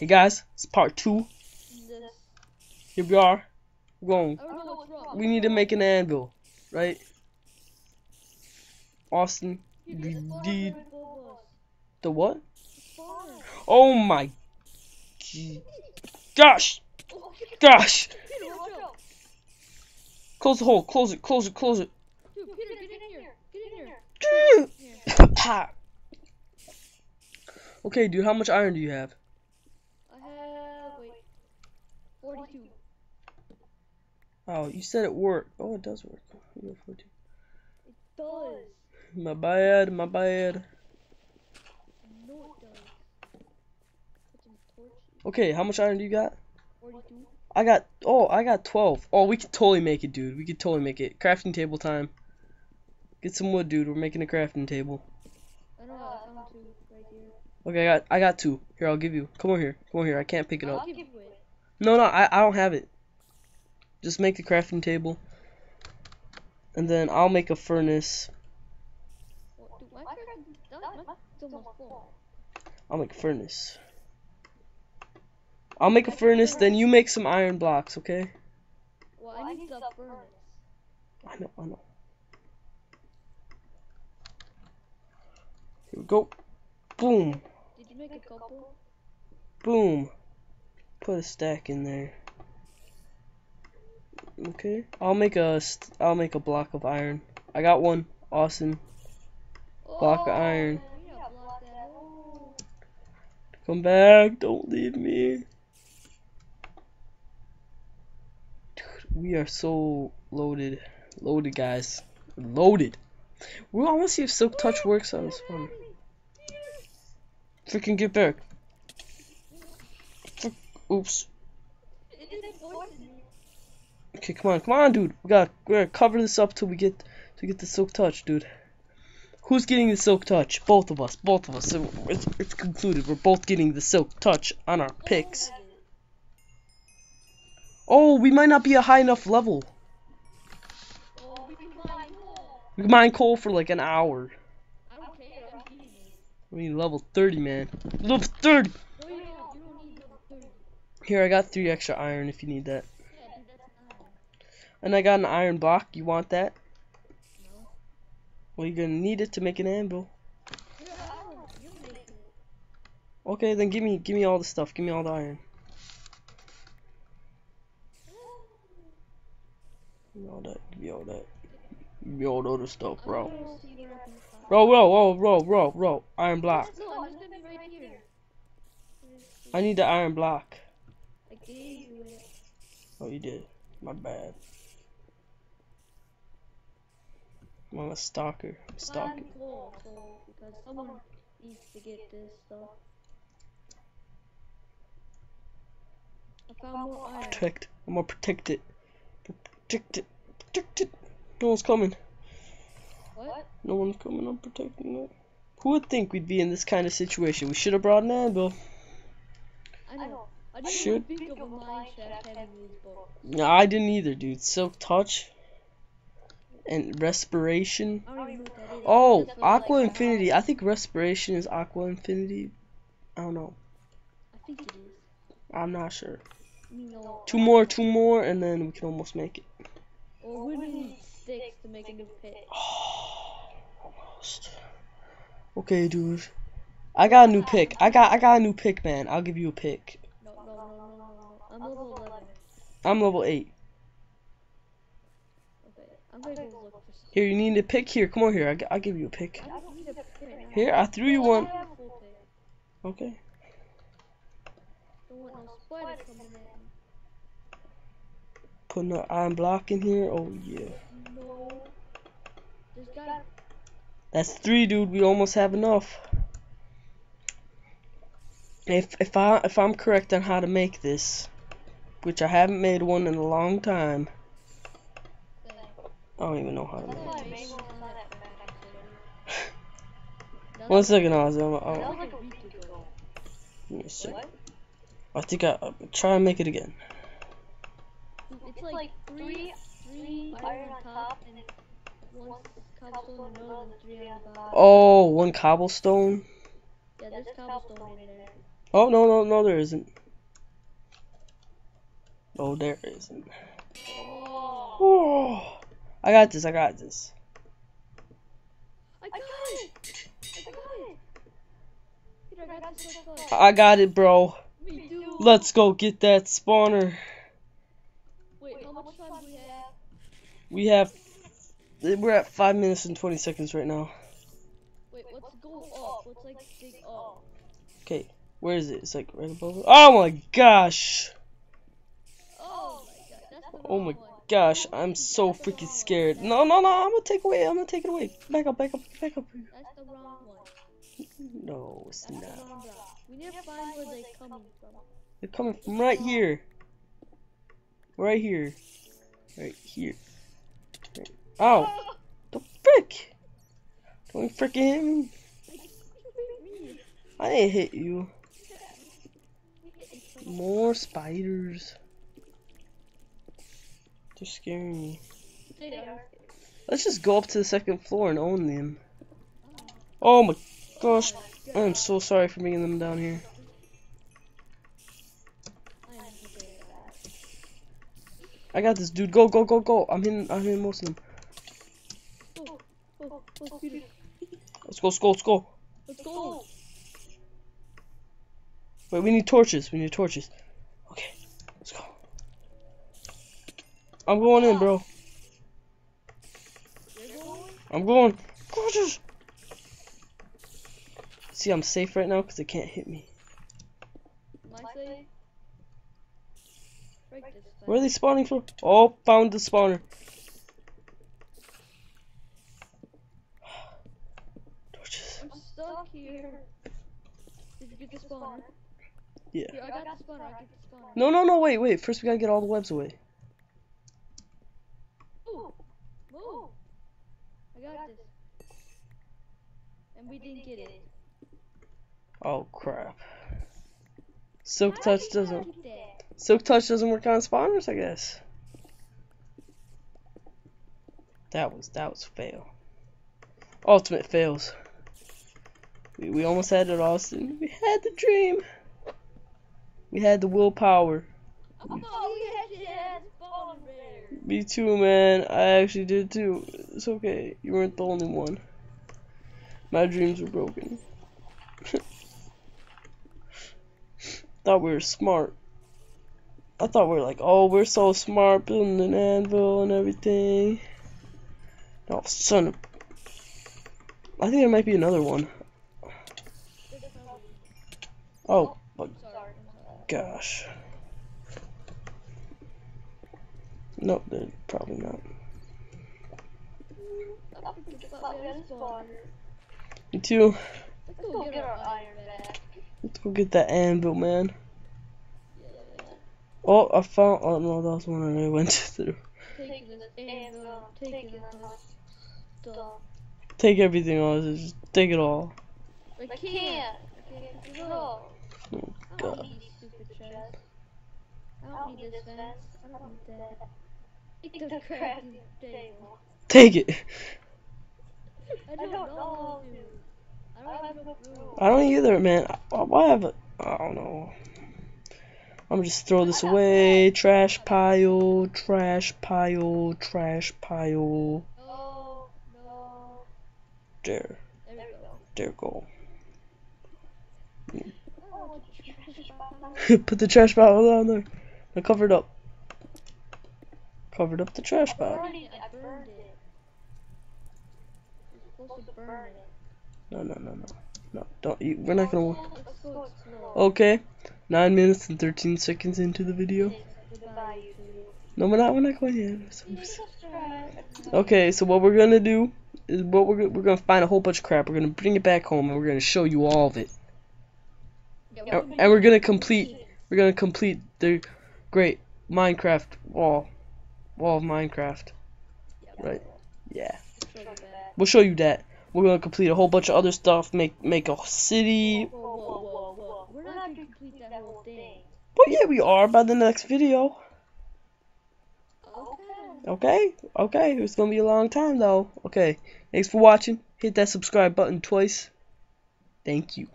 Hey guys, it's part two. Here we are. We're going. I don't know what's wrong. We need to make an anvil, right? Austin, we need right above us. the what? Oh my gosh, gosh! Peter, watch out. Close the hole. Close it. Close it. Close it. Dude, Peter, get in here. Get in here. Okay, dude. How much iron do you have? I have, wait, 42. Oh, you said it worked. Oh, it does work. You got 42. It does. My bad. My bad. No, it does. Put some torches. Okay, how much iron do you got? 42. I got. Oh, I got 12. Oh, we could totally make it, dude. We could totally make it. Crafting table time. Get some wood, dude. We're making a crafting table. I know, I found two right here. Okay, I got. I got two. Here, I'll give you. Come on here. Come on here. I can't pick it up. I'll give it. No, no, I, I don't have it. Just make the crafting table. And then I'll make a furnace. What, dude, my crafting, that, my, it's almost full. I'll make a furnace. I'll make a furnace, then you make some iron blocks, okay? Well, I need the furnace. I know, I know. Here we go. Boom, Did you make a couple? boom. Put a stack in there. Okay. I'll make a I'll make a block of iron. I got one. Awesome. Block of Oh, iron. Block. Come back. Don't leave me. Dude, we are so loaded. Loaded, guys. Loaded. We want to see if Silk Touch works on this one. Freaking get back. Oops. It didn't poison me. Okay, come on, come on, dude. We got we gotta cover this up till we get to get the Silk Touch, dude. Who's getting the Silk Touch? Both of us. Both of us. So it's, it's concluded. We're both getting the Silk Touch on our picks. Oh, we might not be a high enough level. We can mine coal. For like an hour. We need level 30, man. Level 30! No, you don't. You don't need level 30. Here, I got three extra iron if you need that. Yeah, dude, that's nine. And I got an iron block. You want that? No. Well, you're gonna need it to make an anvil. Yeah, I don't. You make it. Okay, then give me give me all the stuff. Give me all the iron. Give me all that. Give me all that. Give me all the other stuff, bro. gonna see where I can find- Bro, bro, bro, bro, bro, bro. Iron block. I'm just gonna be right here. I need the iron block. I gave you it. Oh, you did. My bad. I'm a stalker. I'm stalking. Find coal, so because someone needs to get this stuff. I found more iron. Protect. I'm gonna protect it. Protect it. Protect it. No one's coming. What? No one's coming. I'm protecting it. Who would think we'd be in this kind of situation? We should have brought an anvil. I know. I didn't Should- think of a mine shaft having these books. No, I didn't either, dude. Silk touch and respiration. Oh, Aqua Infinity. I think respiration is Aqua Infinity. I don't know. I think. I'm not sure. Two more, two more, and then we can almost make it. Oh, almost. Okay, dude. I got a new pick. I got I got a new pick, man. I'll give you a pick. I'm level 8. I'm gonna go look for some. Here, you need a pick. Here, come over here. I, will give you a pick. I don't need a pit right now. Here, I threw you one. have a full pick. Okay. Don't want no spider coming in. Putting an iron block in here. Oh yeah. No. That's three, dude. We almost have enough. If if I if I'm correct on how to make this, which I haven't made one in a long time. I don't even know how to make. That's it. why I made one on that back accident. One second, Ozzy. I'm, That I'm, was like a week ago. give me a sec. I think I I'll try and make it again. It's like three, three iron on top and one cobblestone in the middle and three on the bottom. Oh, one cobblestone. Yeah, there's cobblestone in there. Oh no no no there isn't. Oh there isn't. Oh, Oh, I got this. I got this. I got it! I got it! Peter, I got this. I got it, bro. Let's go get that spawner. Wait, how much time do we have? We have. We're at five minutes and twenty seconds right now. Wait, let's go up. Let's like dig up. Okay, where is it? It's like right above. it. Oh my gosh! Oh my god, that's the Oh my. Gosh! I'm so freaking scared. No no no! I'm gonna take away. I'm gonna take it away. Back up! Back up! Back up! That's the wrong one. No, it's That's not. We need to find where they're coming from. They're coming from right here. Right here. Right here. Right. Ow! The frick! Don't freaking hit me. I didn't hit you. We hit each other. More spiders. They're scaring me. They are. Let's just go up to the second floor and own them. Oh my gosh. I'm so sorry for bringing them down here. I am prepared for that. I got this, dude. Go, go, go, go. I'm hitting, I'm hitting most of them. Let's go, let's go, let's go. Let's go. Wait, we need torches. We need torches. I'm going in, bro. I'm going. Torches. See, I'm safe right now because they can't hit me. My say? Break this thing. Where are they spawning from? Oh, found the spawner. Torches. I'm stuck here. Did you get the spawner? Yeah. Here, I got the spawner. I get the spawner. No, no, no, wait, wait. First, we gotta get all the webs away. Ooh, move. I got this. And we didn't get it. Oh, crap. Silk How touch doesn't. Silk touch doesn't work on spawners, I guess. That was that was fail. Ultimate fails. We we almost had it, Austin. We had the dream. We had the willpower. I thought we had that spawner there. Me too, man. I actually did too. It's okay. You weren't the only one. My dreams were broken. Thought we were smart. I thought we were like, oh, we're so smart building an anvil and everything. Oh, son of. I think there might be another one. Oh, but gosh. No, they're probably not. I forget about we had. Me too. Let's go get our iron back. Let's go get that anvil, man. Yeah. Oh, I found. Oh no, that was one I went through. Take anvil. Take. Take everything else. Just take it all. I can't. I can't get it all. Oh, God. need these stupid. I don't need this fence. I don't need that. Take the crafting table. Take it. I don't know. dude. I don't have no food. I don't either, man. I- Why have it? I don't know. I'm gonna just throw this away. Trash pile. Trash pile. Trash pile. No, no. There. There we go. There go. Oh, the trash bottle. Put the trash pile down there. Now cover it up. Covered up the trash I pile. burned it. I burned it. You're supposed to burn it. No, no, no, no. No, don't. You, we're not gonna. wa- Let's go explore. Okay. Nine minutes and 13 seconds into the video. No, we're not. We're not going yet. Subscribe. Okay, so what we're gonna do is what we're gonna, we're gonna find a whole bunch of crap. We're gonna bring it back home and we're gonna show you all of it. And, and we're gonna complete. We're gonna complete the great Minecraft wall, wall of Minecraft. Right. Yeah. Show you that. We'll show you that. We're gonna complete a whole bunch of other stuff. Make make a city. Whoa, whoa, whoa, whoa. We're not gonna complete that whole thing. But yeah, we are by the next video. Okay. Okay. Okay. It's gonna be a long time though. Okay. Thanks for watching. Hit that subscribe button twice. Thank you.